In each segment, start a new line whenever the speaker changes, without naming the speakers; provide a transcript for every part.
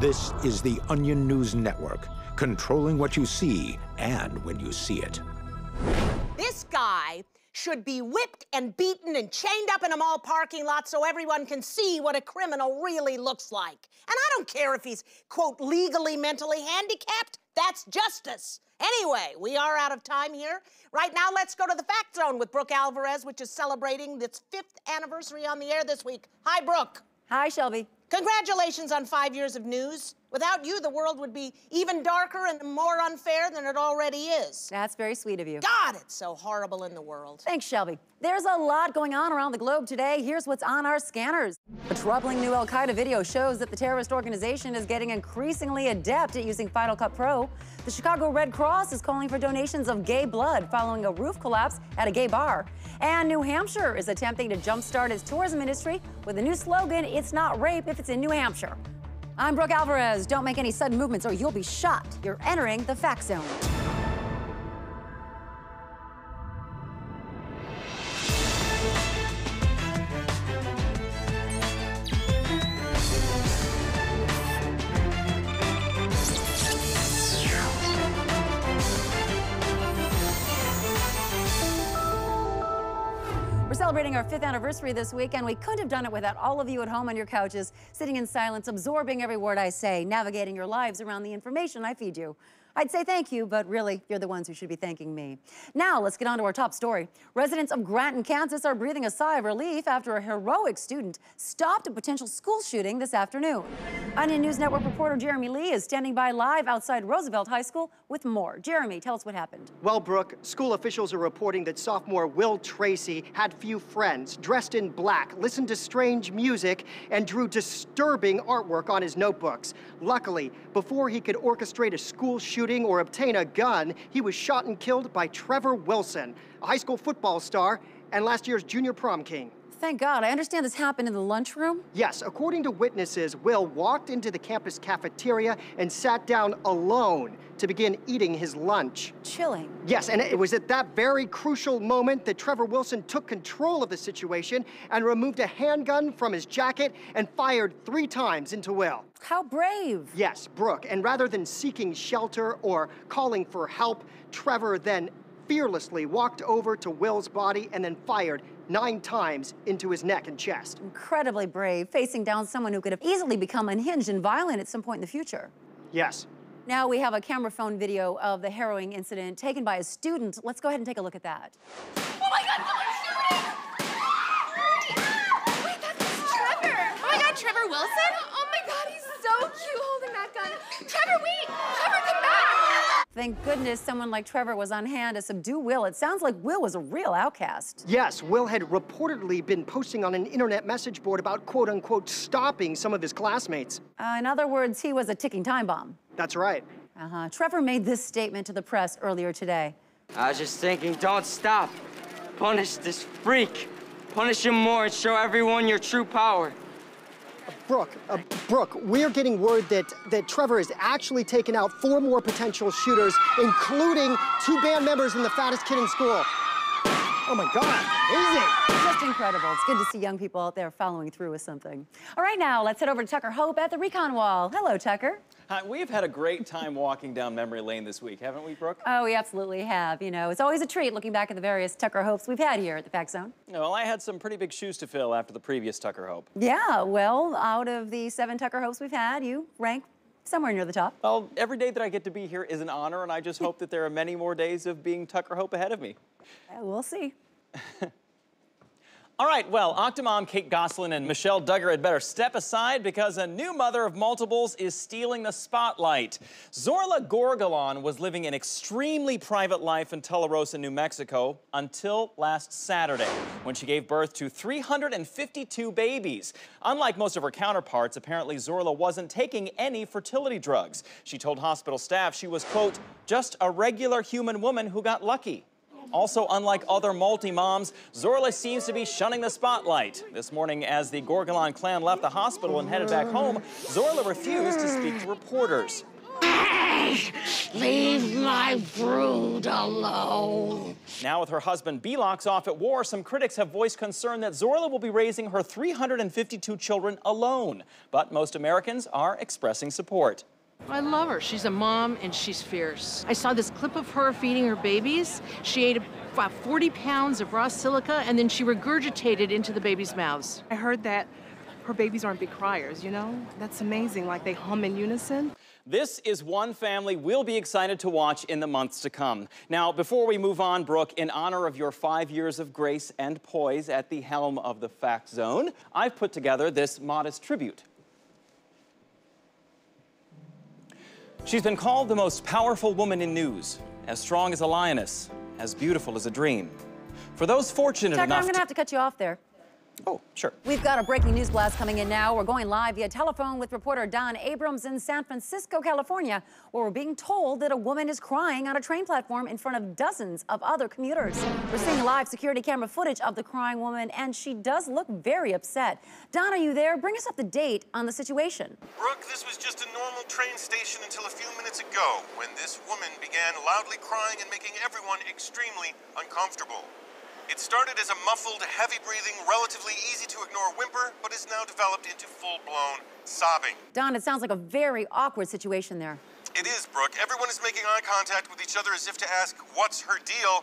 This is the Onion News Network, controlling what you see and when you see it.
This guy should be whipped and beaten and chained up in a mall parking lot so everyone can see what a criminal really looks like. And I don't care if he's, quote, legally mentally handicapped. That's justice. Anyway, we are out of time here. Right now, let's go to the Fact Zone with Brooke Alvarez, which is celebrating its fifth anniversary on the air this week. Hi, Brooke.
Hi, Shelby.
Congratulations on five years of news. Without you, the world would be even darker and more unfair than it already is.
That's very sweet of you.
God, it's so horrible in the world.
Thanks, Shelby. There's a lot going on around the globe today. Here's what's on our scanners. A troubling new Al Qaeda video shows that the terrorist organization is getting increasingly adept at using Final Cut Pro. The Chicago Red Cross is calling for donations of gay blood following a roof collapse at a gay bar. And New Hampshire is attempting to jumpstart its tourism industry with a new slogan It's not rape if it's in New Hampshire. I'm Brooke Alvarez. Don't make any sudden movements or you'll be shot. You're entering the fact zone. We're celebrating our fifth anniversary this week, and we couldn't have done it without all of you at home on your couches, sitting in silence, absorbing every word I say, navigating your lives around the information I feed you. I'd say thank you, but really, you're the ones who should be thanking me. Now, let's get on to our top story. Residents of Granton, Kansas are breathing a sigh of relief after a heroic student stopped a potential school shooting this afternoon. Onion News Network reporter Jeremy Lee is standing by live outside Roosevelt High School with more. Jeremy, tell us what happened.
Well, Brooke, school officials are reporting that sophomore Will Tracy had few friends, dressed in black, listened to strange music, and drew disturbing artwork on his notebooks. Luckily, before he could orchestrate a school shooting or obtain a gun, he was shot and killed by Trevor Wilson, a high school football star and last year's junior prom king.
Thank God. I understand this happened in the lunchroom.
Yes, according to witnesses, Will walked into the campus cafeteria and sat down alone to begin eating his lunch.
Chilling.
Yes, and it was at that very crucial moment that Trevor Wilson took control of the situation and removed a handgun from his jacket and fired three times into Will.
How brave.
Yes, Brooke. And rather than seeking shelter or calling for help, Trevor then fearlessly walked over to Will's body and then fired nine times into his neck and chest.
Incredibly brave, facing down someone who could have easily become unhinged and violent at some point in the future.
Yes.
Now we have a camera phone video of the harrowing incident taken by a student. Let's go ahead and take a look at that.
Oh my god, someone's shooting! Ah! Wait, that's Trevor! Oh my god, Trevor Wilson? Oh my god, he's so cute holding that gun. Trevor, wait! Trevor, come back!
Thank goodness someone like Trevor was on hand to subdue Will. It sounds like Will was a real outcast.
Yes, Will had reportedly been posting on an internet message board about quote unquote stopping some of his classmates.
Uh, in other words, he was a ticking time bomb.
That's right.
Uh-huh. Trevor made this statement to the press earlier today.
I was just thinking, don't stop. Punish this freak. Punish him more and show everyone your true power.
Brooke, uh, Brooke, we're getting word that, that Trevor has actually taken out four more potential shooters, including two band members and the fattest kid in school. Oh my God, amazing.
Just incredible. It's good to see young people out there following through with something. All right, now let's head over to Tucker Hope at the Recon Wall. Hello, Tucker.
Hi, we've had a great time walking down memory lane this week, haven't we, Brooke?
Oh, we absolutely have. You know, it's always a treat looking back at the various Tucker Hopes we've had here at the Fact Zone.
Well, I had some pretty big shoes to fill after the previous Tucker Hope.
Yeah, well, out of the seven Tucker Hopes we've had, you rank somewhere near the top.
Well, every day that I get to be here is an honor, and I just hope that there are many more days of being Tucker Hope ahead of me.
Uh, we'll see.
All right, well, Octomom Kate Gosselin and Michelle Duggar had better step aside because a new mother of multiples is stealing the spotlight. Zorla Gorgalon was living an extremely private life in Tularosa, New Mexico until last Saturday when she gave birth to 352 babies. Unlike most of her counterparts, apparently Zorla wasn't taking any fertility drugs. She told hospital staff she was, quote, just a regular human woman who got lucky. Also, unlike other multi-moms, Zorla seems to be shunning the spotlight. This morning, as the Gorgalon clan left the hospital and headed back home, Zorla refused to speak to reporters.
Leave my brood alone.
Now, with her husband Belox off at war, some critics have voiced concern that Zorla will be raising her 352 children alone. But most Americans are expressing support.
I love her. She's a mom and she's fierce. I saw this clip of her feeding her babies. She ate about 40 pounds of raw silica and then she regurgitated into the babies' mouths.
I heard that her babies aren't big criers, you know? That's amazing. Like they hum in unison.
This is one family we'll be excited to watch in the months to come. Now, before we move on, Brooke, in honor of your five years of grace and poise at the helm of the Fact Zone, I've put together this modest tribute. She's been called the most powerful woman in news, as strong as a lioness, as beautiful as a dream. For those fortunate
Tucker,
enough
I'm going to have to cut you off there.
Oh, sure.
We've got a breaking news blast coming in now. We're going live via telephone with reporter Don Abrams in San Francisco, California, where we're being told that a woman is crying on a train platform in front of dozens of other commuters. We're seeing live security camera footage of the crying woman, and she does look very upset. Don, are you there? Bring us up to date on the situation.
Brooke, this was just a normal train station until a few minutes ago when this woman began loudly crying and making everyone extremely uncomfortable. It started as a muffled, heavy breathing, relatively easy to ignore whimper, but has now developed into full blown sobbing.
Don, it sounds like a very awkward situation there.
It is, Brooke. Everyone is making eye contact with each other as if to ask, what's her deal?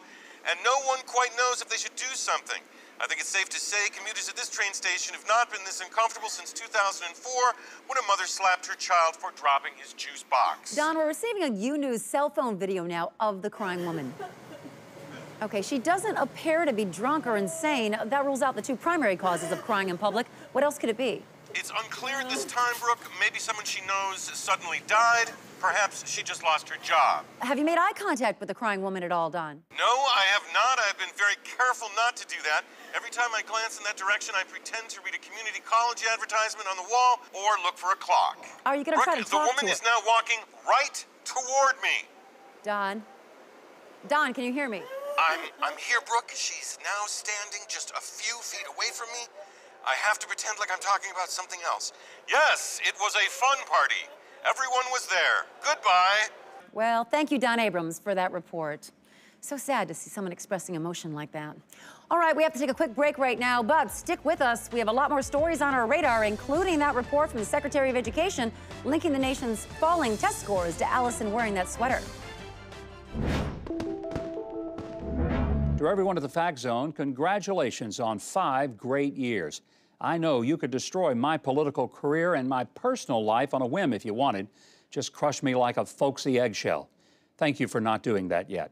And no one quite knows if they should do something. I think it's safe to say commuters at this train station have not been this uncomfortable since 2004 when a mother slapped her child for dropping his juice box.
Don, we're receiving a U News cell phone video now of the crying woman. Okay, she doesn't appear to be drunk or insane. That rules out the two primary causes of crying in public. What else could it be?
It's unclear at this time, Brooke. Maybe someone she knows suddenly died. Perhaps she just lost her job.
Have you made eye contact with the crying woman at all, Don?
No, I have not. I've been very careful not to do that. Every time I glance in that direction, I pretend to read a community college advertisement on the wall or look for a clock.
Are you going to try to
the woman
to
is now walking right toward me.
Don? Don, can you hear me?
I'm I'm here, Brooke. She's now standing just a few feet away from me. I have to pretend like I'm talking about something else. Yes, it was a fun party. Everyone was there. Goodbye.
Well, thank you, Don Abrams, for that report. So sad to see someone expressing emotion like that. All right, we have to take a quick break right now, but stick with us. We have a lot more stories on our radar, including that report from the Secretary of Education linking the nation's falling test scores to Allison wearing that sweater.
To everyone at the Fact Zone, congratulations on five great years. I know you could destroy my political career and my personal life on a whim if you wanted. Just crush me like a folksy eggshell. Thank you for not doing that yet.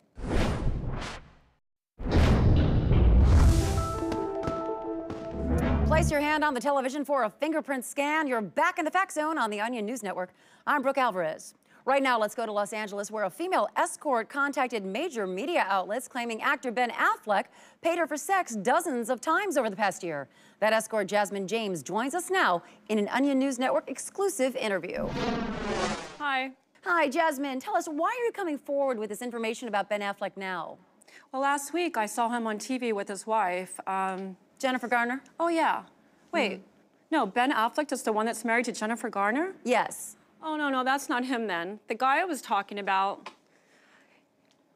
Place your hand on the television for a fingerprint scan. You're back in the Fact Zone on the Onion News Network. I'm Brooke Alvarez. Right now, let's go to Los Angeles, where a female escort contacted major media outlets claiming actor Ben Affleck paid her for sex dozens of times over the past year. That escort, Jasmine James, joins us now in an Onion News Network exclusive interview.
Hi.
Hi, Jasmine. Tell us, why are you coming forward with this information about Ben Affleck now?
Well, last week I saw him on TV with his wife. Um,
Jennifer Garner?
Oh, yeah. Wait. No, Ben Affleck is the one that's married to Jennifer Garner?
Yes.
Oh, no, no, that's not him then. The guy I was talking about,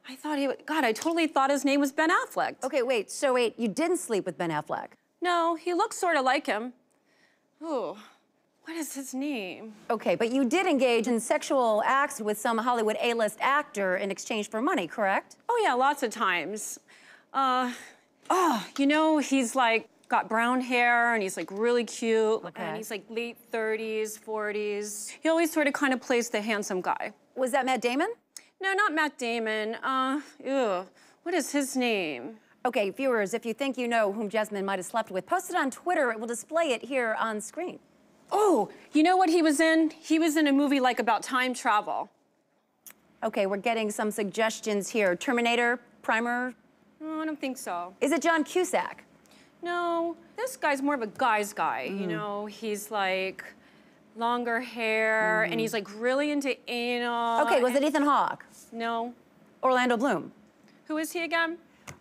I thought he, God, I totally thought his name was Ben Affleck.
Okay, wait, so wait, you didn't sleep with Ben Affleck?
No, he looks sort of like him. Oh, what is his name?
Okay, but you did engage in sexual acts with some Hollywood A-list actor in exchange for money, correct?
Oh, yeah, lots of times. Uh, oh, you know, he's like got brown hair and he's like really cute
Okay.
and he's like late 30s, 40s. He always sort of kind of plays the handsome guy.
Was that Matt Damon?
No, not Matt Damon. Uh, ew. What is his name?
Okay, viewers, if you think you know whom Jasmine might have slept with, post it on Twitter. It will display it here on screen.
Oh, you know what he was in? He was in a movie like about time travel.
Okay, we're getting some suggestions here. Terminator, Primer.
No, I don't think so.
Is it John Cusack?
No, this guy's more of a guy's guy. You know, he's like longer hair and he's like really into anal.
Okay, was it Ethan Hawke?
No.
Orlando Bloom?
Who is he again?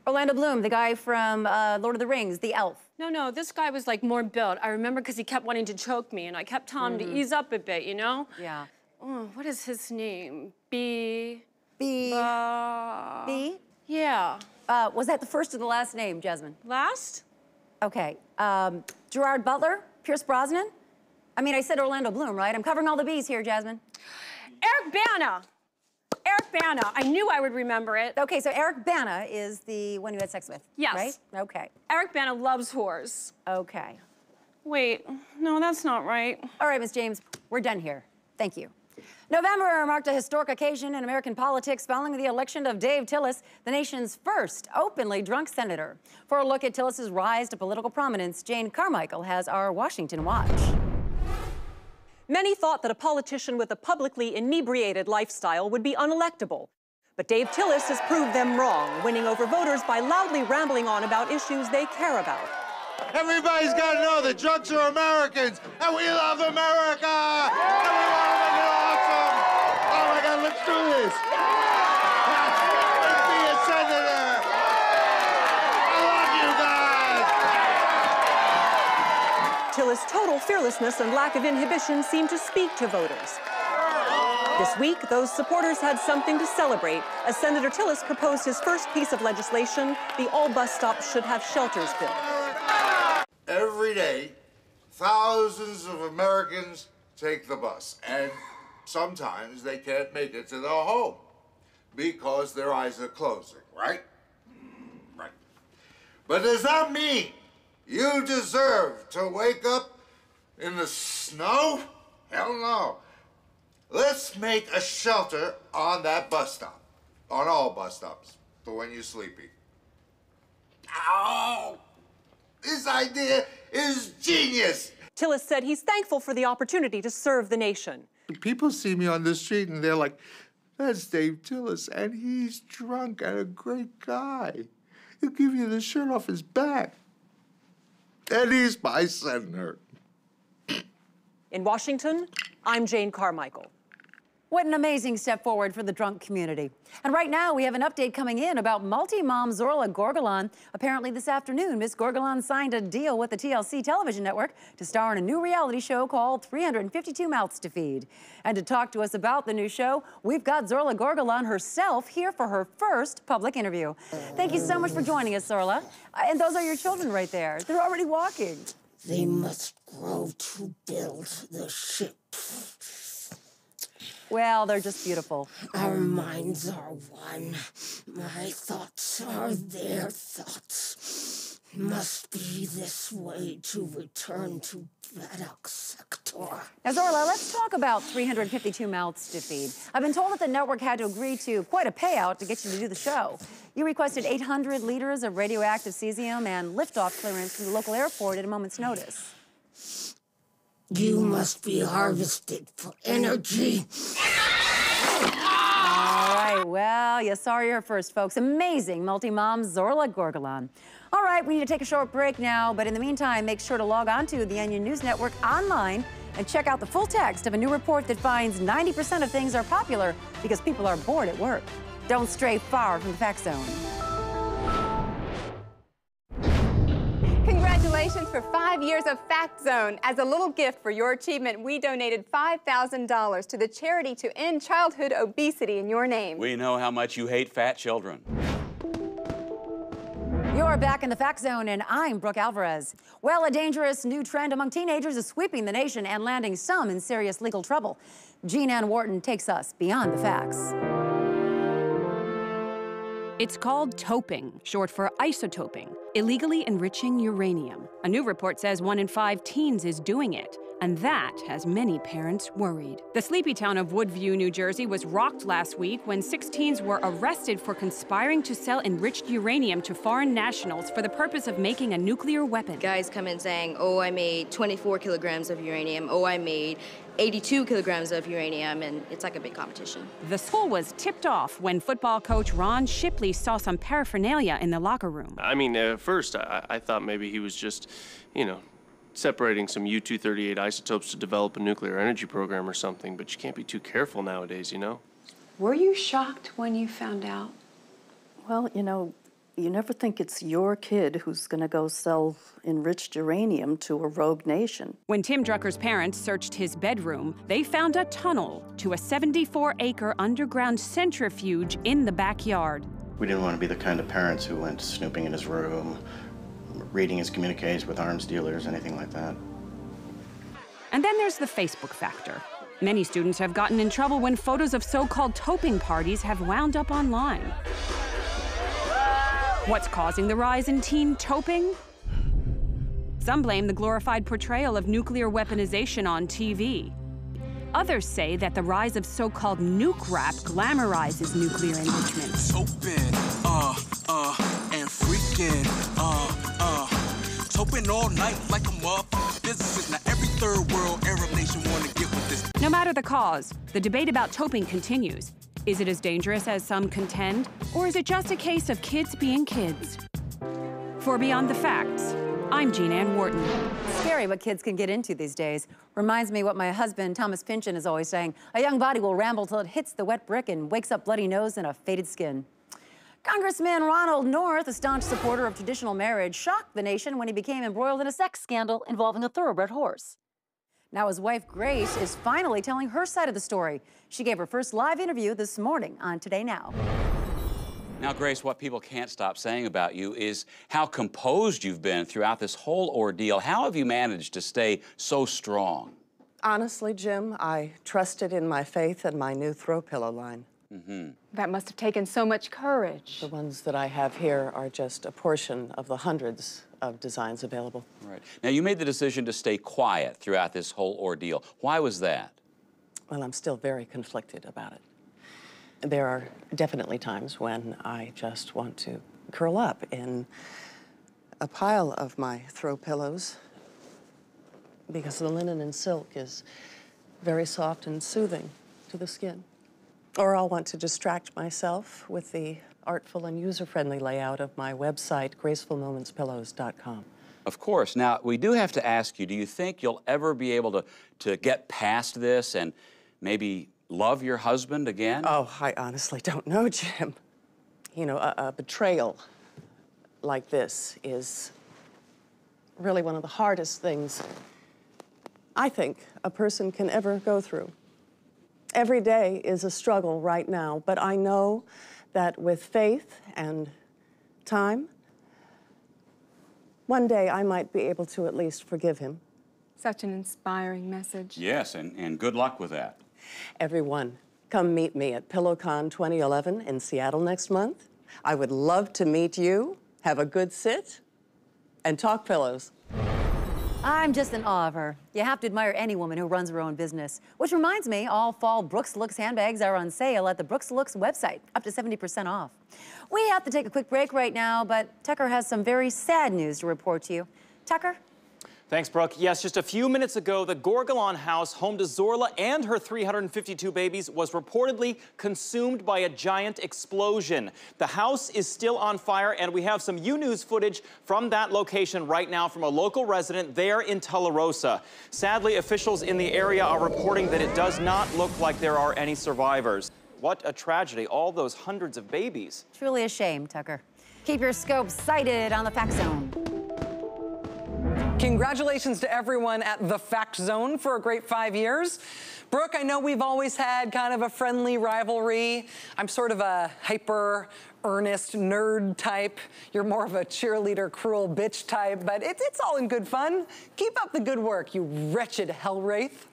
Orlando Bloom, the guy from uh, Lord of the Rings, the elf.
No, no, this guy was like more built. I remember because he kept wanting to choke me and I kept telling him to ease up a bit, you know?
Yeah.
oh, what is his name? B.
B.
Uh,
B?
Yeah.
Uh, was that the first or the last name, Jasmine?
Last?
Okay. Um, Gerard Butler? Pierce Brosnan? I mean, I said Orlando Bloom, right? I'm covering all the bees here, Jasmine.
Eric Bana. Eric Bana. I knew I would remember it.
Okay, so Eric Bana is the one you had sex with.
Yes.
Right? Okay.
Eric Bana loves whores.
Okay.
Wait, no, that's not right.
All right, Miss James, we're done here. Thank you. November marked a historic occasion in American politics following the election of Dave Tillis, the nation's first openly drunk senator. For a look at Tillis's rise to political prominence, Jane Carmichael has our Washington Watch.
Many thought that a politician with a publicly inebriated lifestyle would be unelectable. But Dave Tillis has proved them wrong, winning over voters by loudly rambling on about issues they care about.
Everybody's got to know that drunks are Americans, and we love America, and we want to make it awesome. Oh my God, let's do this. Let's be a senator. I love you guys.
Tillis' total fearlessness and lack of inhibition seemed to speak to voters. This week, those supporters had something to celebrate as Senator Tillis proposed his first piece of legislation, the All Bus Stops Should Have Shelters Bill.
Every day, thousands of Americans take the bus, and sometimes they can't make it to their home because their eyes are closing, right? Right. But does that mean you deserve to wake up in the snow? Hell no. Let's make a shelter on that bus stop, on all bus stops, for when you're sleepy. Ow! This idea is genius.
Tillis said he's thankful for the opportunity to serve the nation.
People see me on the street and they're like, that's Dave Tillis, and he's drunk and a great guy. He'll give you the shirt off his back. And he's my senator.
In Washington, I'm Jane Carmichael.
What an amazing step forward for the drunk community. And right now, we have an update coming in about multi-mom Zorla Gorgolan. Apparently this afternoon, Miss Gorgolan signed a deal with the TLC television network to star in a new reality show called 352 Mouths to Feed. And to talk to us about the new show, we've got Zorla Gorgolan herself here for her first public interview. Thank you so much for joining us, Zorla. And those are your children right there. They're already walking.
They must grow to build the ship.
Well, they're just beautiful.
Our minds are one. My thoughts are their thoughts. Must be this way to return to Vadak Sector.
Now, Zorla, let's talk about 352 mouths to feed. I've been told that the network had to agree to quite a payout to get you to do the show. You requested 800 liters of radioactive cesium and liftoff clearance from the local airport at a moment's notice.
You must be harvested for energy.
All right, well, you saw her first, folks. Amazing multi-mom Zorla Gorgolan. All right, we need to take a short break now, but in the meantime, make sure to log on to the Onion News Network online and check out the full text of a new report that finds 90% of things are popular because people are bored at work. Don't stray far from the fact zone.
Congratulations for five years of Fact Zone. As a little gift for your achievement, we donated $5,000 to the charity to end childhood obesity in your name.
We know how much you hate fat children.
You're back in the fact zone, and I'm Brooke Alvarez. Well, a dangerous new trend among teenagers is sweeping the nation and landing some in serious legal trouble. Jean Ann Wharton takes us beyond the facts.
It's called toping, short for isotoping, illegally enriching uranium. A new report says one in five teens is doing it, and that has many parents worried. The sleepy town of Woodview, New Jersey was rocked last week when six teens were arrested for conspiring to sell enriched uranium to foreign nationals for the purpose of making a nuclear weapon.
Guys come in saying, oh, I made 24 kilograms of uranium, oh, I made 82 kilograms of uranium, and it's like a big competition.
The school was tipped off when football coach Ron Shipley saw some paraphernalia in the locker room.
I mean, at first, I, I thought maybe he was just, you know, separating some U 238 isotopes to develop a nuclear energy program or something, but you can't be too careful nowadays, you know?
Were you shocked when you found out?
Well, you know,
you never think it's your kid who's going to go sell enriched uranium to a rogue nation.
When Tim Drucker's parents searched his bedroom, they found a tunnel to a 74 acre underground centrifuge in the backyard.
We didn't want to be the kind of parents who went snooping in his room, reading his communiques with arms dealers, anything like that.
And then there's the Facebook factor. Many students have gotten in trouble when photos of so called toping parties have wound up online. What's causing the rise in teen toping? Some blame the glorified portrayal of nuclear weaponization on TV. Others say that the rise of so-called nuke rap glamorizes nuclear enrichment.
Toping, uh, uh, and freaking, uh, Toping all night like a motherfucking physicist. Now every third world Arab nation wanna get with this.
No matter the cause, the debate about toping continues. Is it as dangerous as some contend, or is it just a case of kids being kids? For Beyond the Facts, I'm Jean Ann Wharton.
Scary what kids can get into these days. Reminds me what my husband, Thomas Pynchon, is always saying. A young body will ramble till it hits the wet brick and wakes up bloody nose and a faded skin. Congressman Ronald North, a staunch supporter of traditional marriage, shocked the nation when he became embroiled in a sex scandal involving a thoroughbred horse. Now his wife, Grace, is finally telling her side of the story. She gave her first live interview this morning on Today Now.
Now, Grace, what people can't stop saying about you is how composed you've been throughout this whole ordeal. How have you managed to stay so strong?
Honestly, Jim, I trusted in my faith and my new throw pillow line.
Mm-hmm.
That must have taken so much courage.
The ones that I have here are just a portion of the hundreds of designs available.
Right. Now, you made the decision to stay quiet throughout this whole ordeal. Why was that?
Well, I'm still very conflicted about it. There are definitely times when I just want to curl up in a pile of my throw pillows because the linen and silk is very soft and soothing to the skin. Or I'll want to distract myself with the artful and user-friendly layout of my website, gracefulmomentspillows.com.
Of course. Now, we do have to ask you, do you think you'll ever be able to, to get past this and maybe love your husband again?
Oh, I honestly don't know, Jim. You know, a, a betrayal like this is really one of the hardest things I think a person can ever go through. Every day is a struggle right now, but I know that with faith and time, one day I might be able to at least forgive him.
Such an inspiring message.
Yes, and, and good luck with that.
Everyone, come meet me at PillowCon 2011 in Seattle next month. I would love to meet you, have a good sit, and talk pillows.
I'm just in awe of her. You have to admire any woman who runs her own business. Which reminds me, all fall Brooks Looks handbags are on sale at the Brooks Looks website, up to 70% off. We have to take a quick break right now, but Tucker has some very sad news to report to you. Tucker?
Thanks, Brooke. Yes, just a few minutes ago, the Gorgolon house, home to Zorla and her 352 babies, was reportedly consumed by a giant explosion. The house is still on fire, and we have some U-News footage from that location right now from a local resident there in Tularosa. Sadly, officials in the area are reporting that it does not look like there are any survivors. What a tragedy, all those hundreds of babies.
Truly a shame, Tucker. Keep your scope sighted on the Fact Zone.
Congratulations to everyone at the Fact Zone for a great five years. Brooke, I know we've always had kind of a friendly rivalry. I'm sort of a hyper earnest nerd type. You're more of a cheerleader, cruel bitch type, but it, it's all in good fun. Keep up the good work, you wretched hell wraith.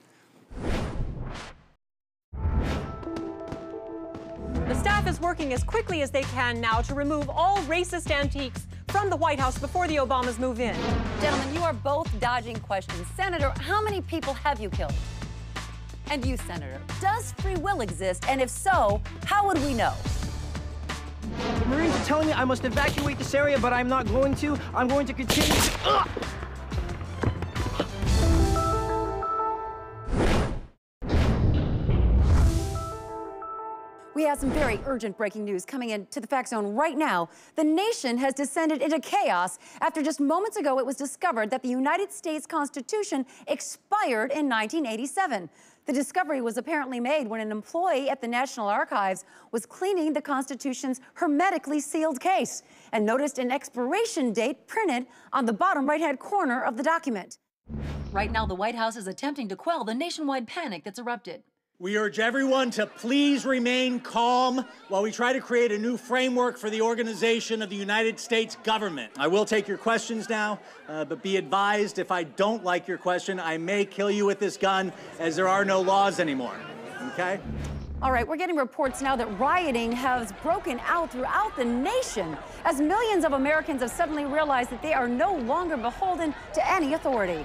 The staff is working as quickly as they can now to remove all racist antiques from the White House before the Obamas move in.
Gentlemen, you are both dodging questions. Senator, how many people have you killed? And you, Senator, does free will exist? And if so, how would we know?
The Marines are telling me I must evacuate this area, but I'm not going to. I'm going to continue to. Ugh!
We have some very urgent breaking news coming into the fact zone right now. The nation has descended into chaos after just moments ago it was discovered that the United States Constitution expired in 1987. The discovery was apparently made when an employee at the National Archives was cleaning the Constitution's hermetically sealed case and noticed an expiration date printed on the bottom right-hand corner of the document.
Right now, the White House is attempting to quell the nationwide panic that's erupted.
We urge everyone to please remain calm while we try to create a new framework for the organization of the United States government. I will take your questions now, uh, but be advised if I don't like your question, I may kill you with this gun as there are no laws anymore. Okay?
All right, we're getting reports now that rioting has broken out throughout the nation as millions of Americans have suddenly realized that they are no longer beholden to any authority.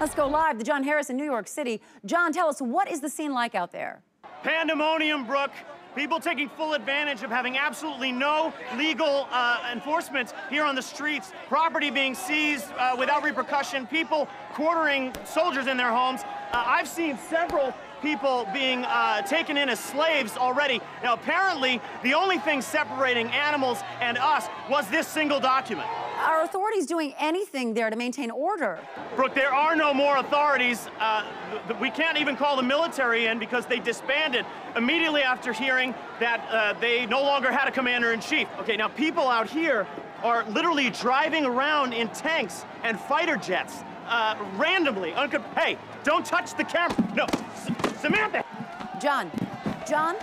Let's go live to John Harris in New York City. John, tell us, what is the scene like out there?
Pandemonium, Brooke. People taking full advantage of having absolutely no legal uh, enforcement here on the streets. Property being seized uh, without repercussion. People quartering soldiers in their homes. Uh, I've seen several people being uh, taken in as slaves already. Now, apparently, the only thing separating animals and us was this single document.
Are authorities doing anything there to maintain order?
Brooke, there are no more authorities. Uh, we can't even call the military in because they disbanded immediately after hearing that uh, they no longer had a commander-in-chief. Okay, now people out here are literally driving around in tanks and fighter jets uh, randomly. hey, don't touch the camera. No, S Samantha.
John, John,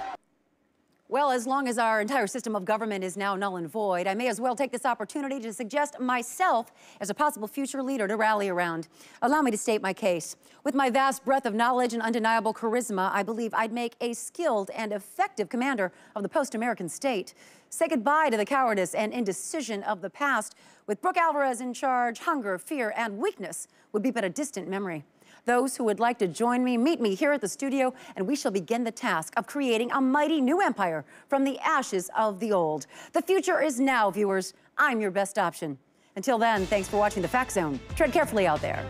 well, as long as our entire system of government is now null and void, I may as well take this opportunity to suggest myself as a possible future leader to rally around. Allow me to state my case. With my vast breadth of knowledge and undeniable charisma, I believe I'd make a skilled and effective commander of the post-American state. Say goodbye to the cowardice and indecision of the past. With Brooke Alvarez in charge, hunger, fear, and weakness would be but a distant memory. Those who would like to join me, meet me here at the studio, and we shall begin the task of creating a mighty new empire from the ashes of the old. The future is now, viewers. I'm your best option. Until then, thanks for watching The Fact Zone. Tread carefully out there.